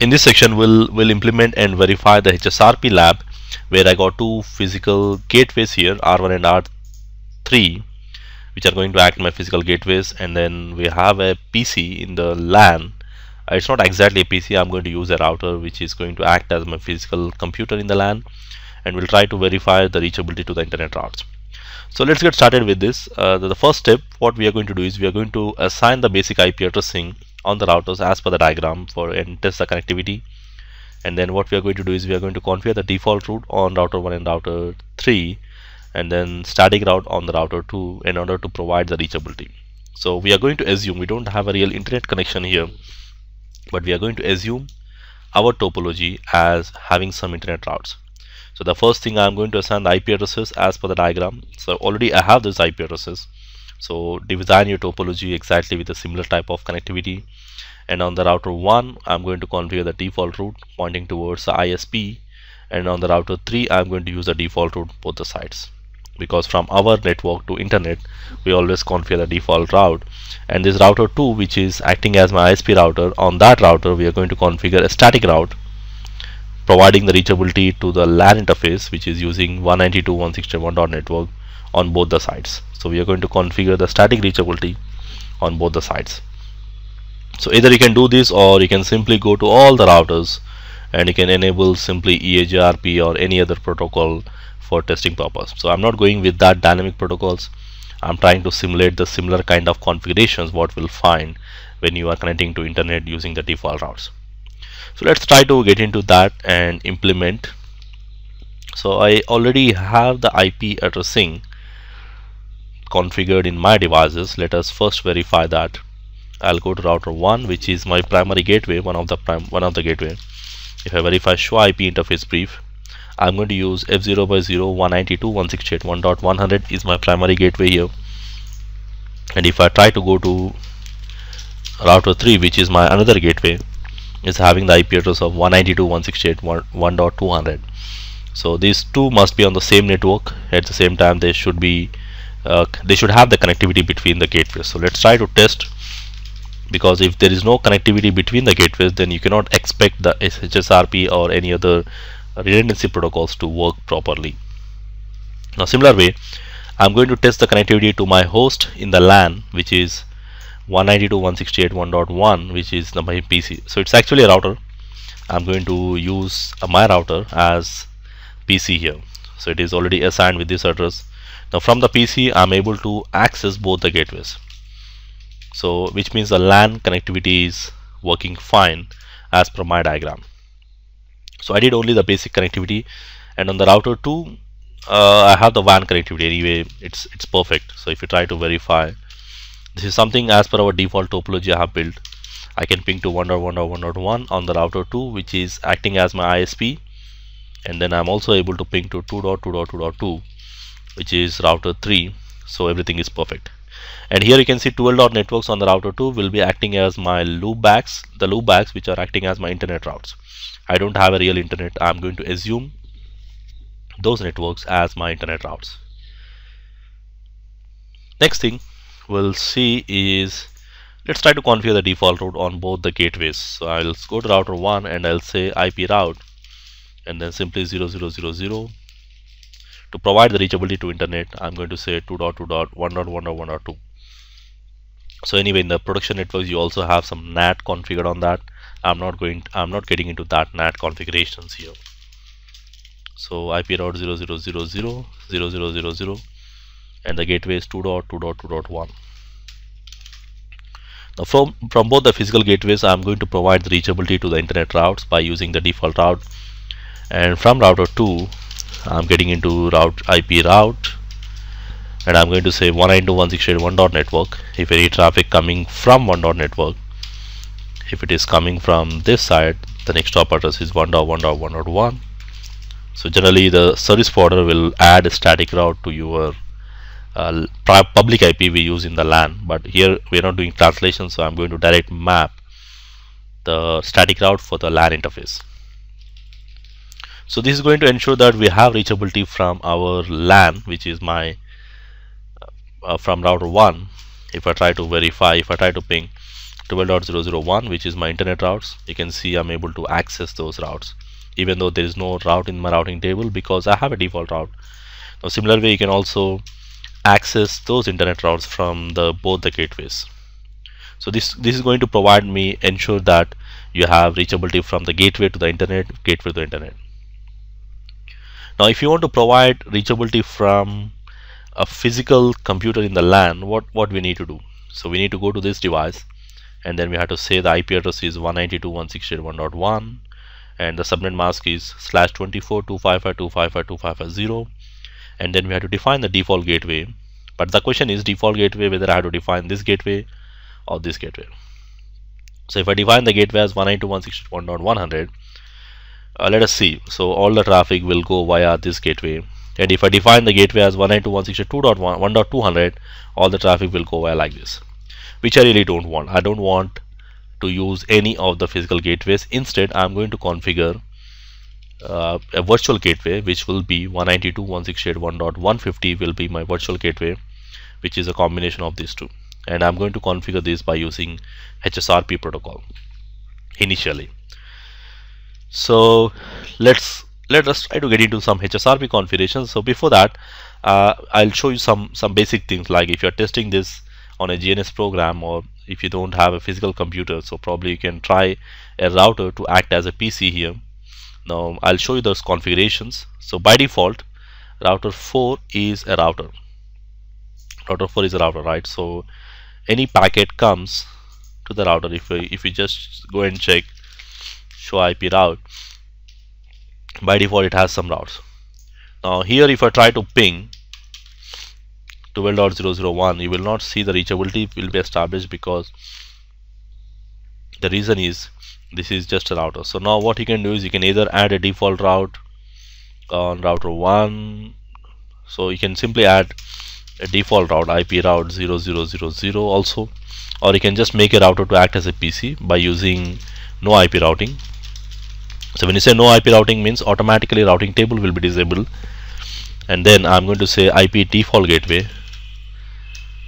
in this section we'll will implement and verify the HSRP lab where I got two physical gateways here R1 and R3 which are going to act my physical gateways. And then we have a PC in the LAN. Uh, it's not exactly a PC I'm going to use a router which is going to act as my physical computer in the LAN and we'll try to verify the reachability to the internet routes. So let's get started with this. Uh, the, the first step what we are going to do is we are going to assign the basic IP addressing on the routers as per the diagram for and test the connectivity. And then what we are going to do is we are going to configure the default route on router 1 and router 3 and then static route on the router 2 in order to provide the reachability. So we are going to assume we don't have a real internet connection here but we are going to assume our topology as having some internet routes. So the first thing I'm going to assign the IP addresses as per the diagram. So already I have this IP addresses so design your topology exactly with a similar type of connectivity. And on the router 1 I'm going to configure the default route pointing towards the ISP and on the router 3 I'm going to use the default route both the sides. Because from our network to internet we always configure the default route. And this router 2 which is acting as my ISP router on that router we are going to configure a static route providing the reachability to the LAN interface which is using 192.168.1 network on both the sides. So we are going to configure the static reachability on both the sides. So either you can do this or you can simply go to all the routers and you can enable simply EIGRP or any other protocol for testing purpose. So I'm not going with that dynamic protocols. I'm trying to simulate the similar kind of configurations what we'll find when you are connecting to internet using the default routes. So let's try to get into that and implement. So I already have the IP addressing configured in my devices let us first verify that. I'll go to router 1 which is my primary gateway one of the prime one of the gateway. If I verify show IP interface brief I'm going to use F0 by 0 192.168.1.100 is my primary gateway here. And if I try to go to router 3 which is my another gateway is having the IP address of 192.168.1.200 so these two must be on the same network. At the same time they should be uh, they should have the connectivity between the gateways. So let's try to test because if there is no connectivity between the gateways then you cannot expect the HSRP or any other redundancy protocols to work properly. Now similar way I'm going to test the connectivity to my host in the LAN which is 192.168.1.1 which is the my PC so it's actually a router. I'm going to use my router as PC here. So it is already assigned with this address now from the PC I'm able to access both the gateways. So which means the LAN connectivity is working fine as per my diagram. So I did only the basic connectivity and on the router 2 uh, I have the WAN connectivity. Anyway it's it's perfect. So if you try to verify this is something as per our default topology I have built. I can ping to 1.1.1.1 on the router 2 which is acting as my ISP and then I'm also able to ping to 2.2.2.2 which is router 3 so everything is perfect. And here you can see 12 dot networks on the router 2 will be acting as my loopbacks the loopbacks which are acting as my internet routes. I don't have a real internet. I'm going to assume those networks as my internet routes. Next thing we'll see is let's try to configure the default route on both the gateways. So I'll go to router 1 and I'll say IP route and then simply 0000 to provide the reachability to internet I'm going to say 2.2.1.1.1.2 so anyway in the production networks you also have some NAT configured on that. I'm not going I'm not getting into that NAT configurations here. So IP route 0000 0000 and the gateway is 2.2.2.1 now from from both the physical gateways I'm going to provide the reachability to the internet routes by using the default route. And from router 2 I'm getting into route IP route and I'm going to say 192.168.1 dot network. If any traffic coming from 1 dot network if it is coming from this side the next hop address is 1.1.1.1 so generally the service provider will add a static route to your uh, public IP we use in the LAN. But here we are not doing translation so I'm going to direct map the static route for the LAN interface so this is going to ensure that we have reachability from our LAN which is my uh, from router 1 if I try to verify if I try to ping 12.001 which is my internet routes you can see I'm able to access those routes. Even though there is no route in my routing table because I have a default route. Now similar way you can also access those internet routes from the both the gateways. So this this is going to provide me ensure that you have reachability from the gateway to the internet gateway to the internet now if you want to provide reachability from a physical computer in the LAN what what we need to do? So we need to go to this device and then we have to say the IP address is 192.168.1.1 and the subnet mask is slash 24 255 and then we have to define the default gateway. But the question is default gateway whether I have to define this gateway or this gateway. So if I define the gateway as 192.168.100 uh, let us see. So all the traffic will go via this gateway. And if I define the gateway as 192.168.2.1.200 all the traffic will go via like this which I really don't want. I don't want to use any of the physical gateways. Instead I'm going to configure uh, a virtual gateway which will be 192.168.1.150 will be my virtual gateway which is a combination of these two. And I'm going to configure this by using HSRP protocol initially so let's let us try to get into some HSRP configurations so before that uh, I'll show you some some basic things like if you're testing this on a GNS program or if you don't have a physical computer so probably you can try a router to act as a PC here. Now I'll show you those configurations. So by default router 4 is a router. Router 4 is a router right? So any packet comes to the router. If we, if you just go and check show IP route by default it has some routes now here if I try to ping 12.001 you will not see the reachability will be established because the reason is this is just a router. So now what you can do is you can either add a default route on router 1 so you can simply add a default route IP route 0000 also or you can just make a router to act as a PC by using no IP routing so when you say no IP routing means automatically routing table will be disabled. And then I'm going to say IP default gateway.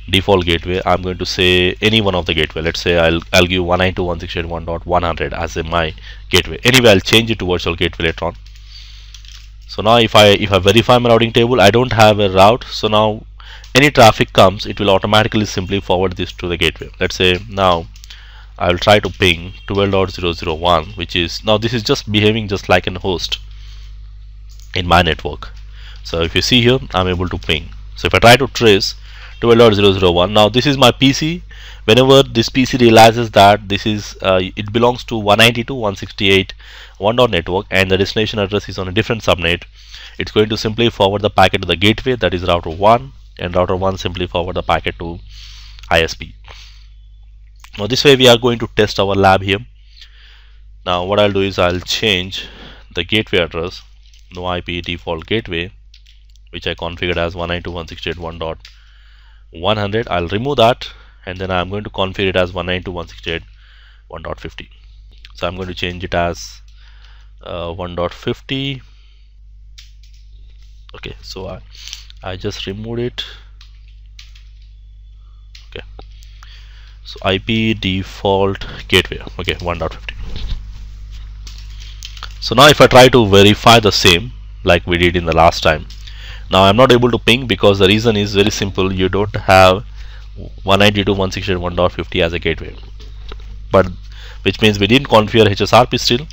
Default gateway I'm going to say any one of the gateway. Let's say I'll, I'll give 192.168.1.100 as a my gateway. Anyway I'll change it to virtual gateway later on. So now if I if I verify my routing table I don't have a route. So now any traffic comes it will automatically simply forward this to the gateway. Let's say now I will try to ping 12.001 which is now this is just behaving just like an host in my network. So if you see here I'm able to ping. So if I try to trace 12.001 now this is my PC whenever this PC realizes that this is uh, it belongs to 192.168.1. network and the destination address is on a different subnet it's going to simply forward the packet to the gateway that is router 1 and router 1 simply forward the packet to ISP now this way we are going to test our lab here. Now what I'll do is I'll change the gateway address no IP default gateway which I configured as 192.168.1.100 I'll remove that and then I'm going to configure it as 192.168.1.50 so I'm going to change it as uh, 1.50 okay so I, I just removed it so IP default gateway. Okay 1.50 so now if I try to verify the same like we did in the last time now I'm not able to ping because the reason is very simple. You don't have 192.168.1.50 as a gateway. But which means we didn't configure HSRP still.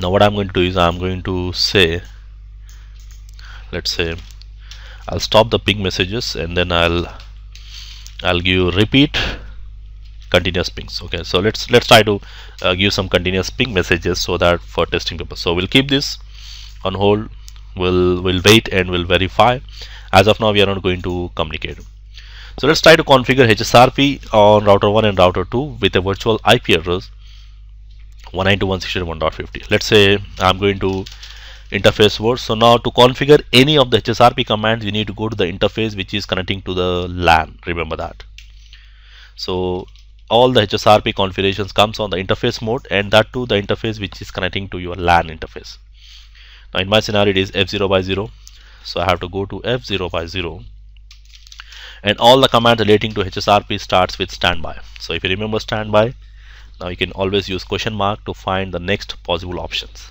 Now what I'm going to do is I'm going to say let's say I'll stop the ping messages and then I'll I'll give repeat continuous pings okay? So let's let's try to uh, give some continuous ping messages so that for testing purpose. So we'll keep this on hold. We'll we'll wait and we'll verify. As of now we are not going to communicate. So let's try to configure HSRP on router 1 and router 2 with a virtual IP address 192.168.1.50 let's say I'm going to interface word so now to configure any of the HSRP commands you need to go to the interface which is connecting to the LAN. Remember that. So all the HSRP configurations comes on the interface mode and that too the interface which is connecting to your LAN interface. Now in my scenario it is f0 by 0 so I have to go to f0 by 0 and all the commands relating to HSRP starts with standby. So if you remember standby now you can always use question mark to find the next possible options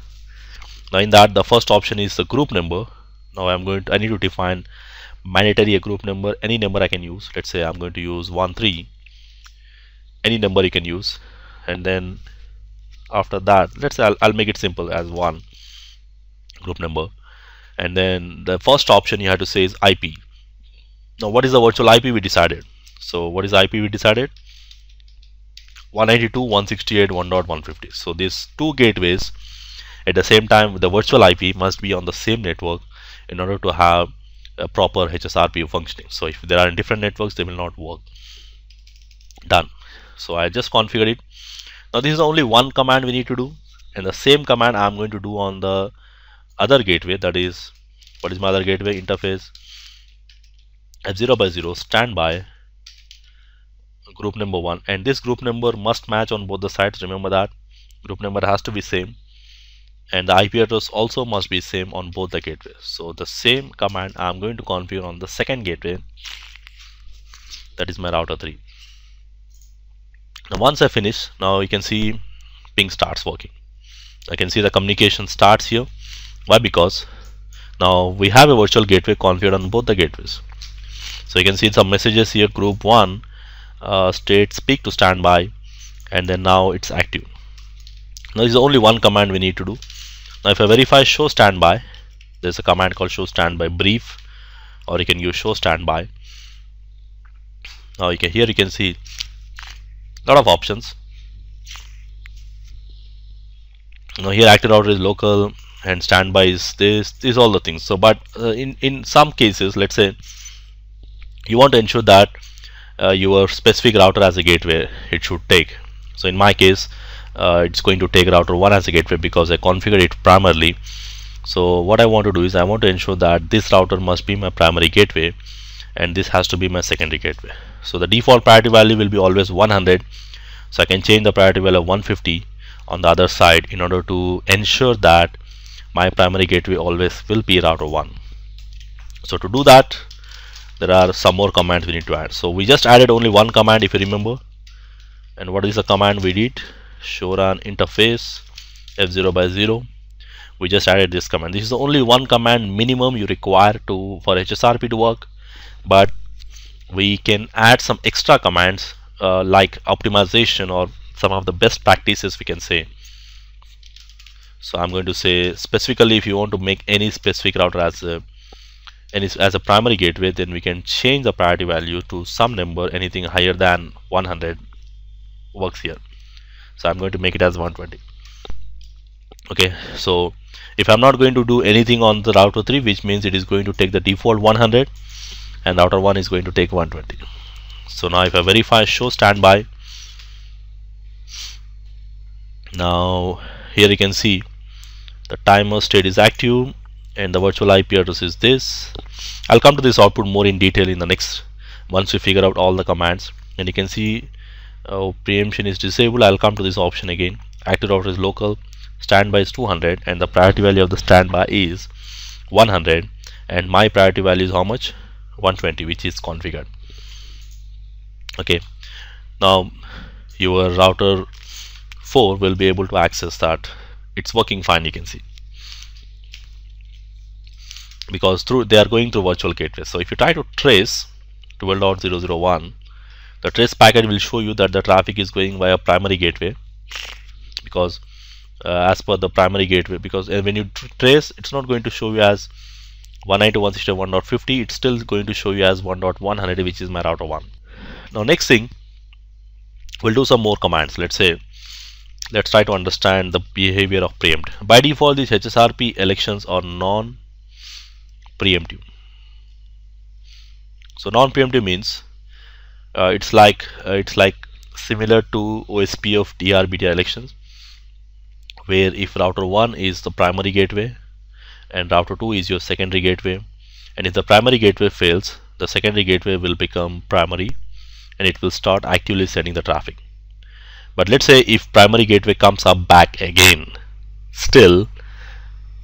now in that the first option is the group number. Now I'm going to I need to define mandatory a group number. Any number I can use. Let's say I'm going to use 1 3 any number you can use. And then after that let's say I'll, I'll make it simple as 1 group number. And then the first option you have to say is IP now what is the virtual IP we decided? So what is IP we decided? 192.168.1.150 so these two gateways at the same time the virtual IP must be on the same network in order to have a proper HSRP functioning. So if there are in different networks they will not work. Done. So I just configured it. Now this is only one command we need to do. And the same command I'm going to do on the other gateway that is what is my other gateway? Interface. F0 by 0 standby. Group number one. And this group number must match on both the sides. Remember that. Group number has to be same and the IP address also must be same on both the gateways so the same command I'm going to configure on the second gateway that is my router 3 now once I finish now you can see ping starts working. I can see the communication starts here. Why? Because now we have a virtual gateway configured on both the gateways. So you can see some messages here group 1 uh, state speak to standby and then now it's active. Now there is only one command we need to do now if I verify show standby there's a command called show standby brief or you can use show standby. Now you can here you can see a lot of options. Now here active router is local and standby is this these all the things. So but uh, in in some cases let's say you want to ensure that uh, your specific router as a gateway it should take. So in my case uh, it's going to take router 1 as a gateway because I configured it primarily. So what I want to do is I want to ensure that this router must be my primary gateway and this has to be my secondary gateway. So the default priority value will be always 100 so I can change the priority value of 150 on the other side in order to ensure that my primary gateway always will be router 1 so to do that there are some more commands we need to add. So we just added only one command if you remember. And what is the command we did show run interface f0 by 0 we just added this command. This is the only one command minimum you require to for HSRP to work. But we can add some extra commands uh, like optimization or some of the best practices we can say. So I'm going to say specifically if you want to make any specific router as a any as a primary gateway then we can change the priority value to some number anything higher than 100 works here so I'm going to make it as 120 okay so if I'm not going to do anything on the router 3 which means it is going to take the default 100 and router 1 is going to take 120 so now if I verify show standby now here you can see the timer state is active and the virtual IP address is this. I'll come to this output more in detail in the next once we figure out all the commands. And you can see uh, preemption is disabled. I'll come to this option again. Active router is local. Standby is 200 and the priority value of the standby is 100 and my priority value is how much? 120 which is configured. Okay. Now your router 4 will be able to access that. It's working fine you can see. Because through they are going through virtual gateway. So if you try to trace 12.001 the trace packet will show you that the traffic is going via primary gateway because uh, as per the primary gateway because when you tr trace it's not going to show you as 192.168.1.50 it's still going to show you as 1.100 which is my router 1 now next thing we'll do some more commands. Let's say let's try to understand the behavior of preempt. By default these HSRP elections are non preemptive so non-preemptive means uh, it's like uh, it's like similar to OSPF DRBT elections where if router 1 is the primary gateway and router 2 is your secondary gateway and if the primary gateway fails the secondary gateway will become primary and it will start actively sending the traffic. But let's say if primary gateway comes up back again still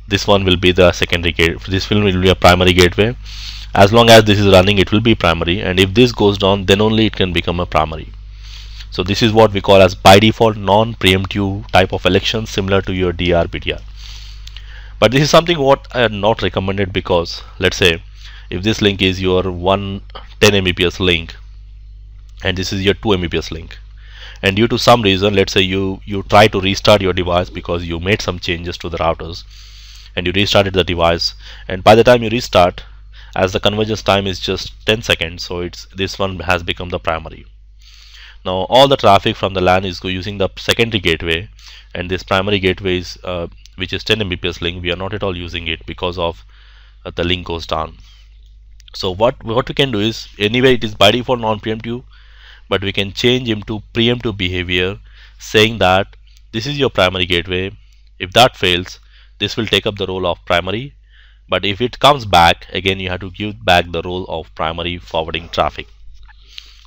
this one will be the secondary gateway this will be a primary gateway as long as this is running it will be primary and if this goes down then only it can become a primary. So this is what we call as by default non-preemptive type of election similar to your DR BDR but this is something what I are not recommended because let's say if this link is your 1 10 Mbps link and this is your 2 Mbps link and due to some reason let's say you you try to restart your device because you made some changes to the routers and you restarted the device and by the time you restart as the convergence time is just 10 seconds so it's this one has become the primary. Now all the traffic from the LAN is using the secondary gateway and this primary gateway is uh, which is 10 Mbps link we are not at all using it because of uh, the link goes down. So what what we can do is anyway it is by default non-preemptive but we can change him to preemptive behavior saying that this is your primary gateway. If that fails this will take up the role of primary but if it comes back again you have to give back the role of primary forwarding traffic.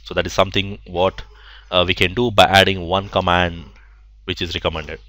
So that is something what uh, we can do by adding one command which is recommended